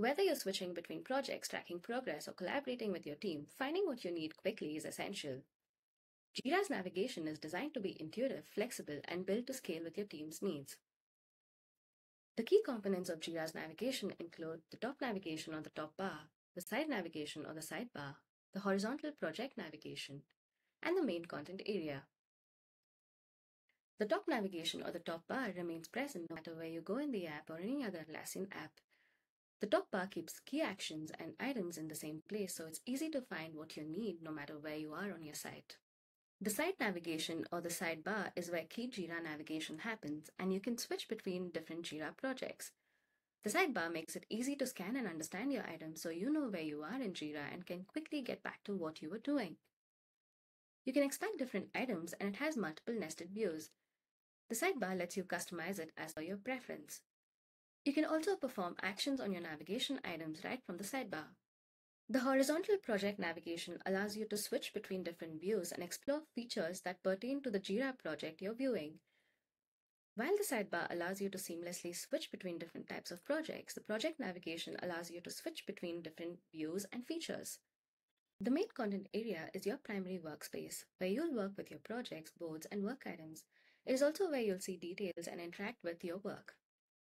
Whether you're switching between projects, tracking progress, or collaborating with your team, finding what you need quickly is essential. Jira's navigation is designed to be intuitive, flexible, and built to scale with your team's needs. The key components of Jira's navigation include the top navigation on the top bar, the side navigation or the sidebar, the horizontal project navigation, and the main content area. The top navigation or the top bar remains present no matter where you go in the app or any other Atlassian app. The top bar keeps key actions and items in the same place so it's easy to find what you need no matter where you are on your site. The side navigation or the sidebar is where key Jira navigation happens and you can switch between different Jira projects. The sidebar makes it easy to scan and understand your items so you know where you are in Jira and can quickly get back to what you were doing. You can expand different items and it has multiple nested views. The sidebar lets you customize it as per your preference. You can also perform actions on your navigation items right from the sidebar. The horizontal project navigation allows you to switch between different views and explore features that pertain to the Jira project you're viewing. While the sidebar allows you to seamlessly switch between different types of projects, the project navigation allows you to switch between different views and features. The main content area is your primary workspace, where you'll work with your projects, boards, and work items. It is also where you'll see details and interact with your work.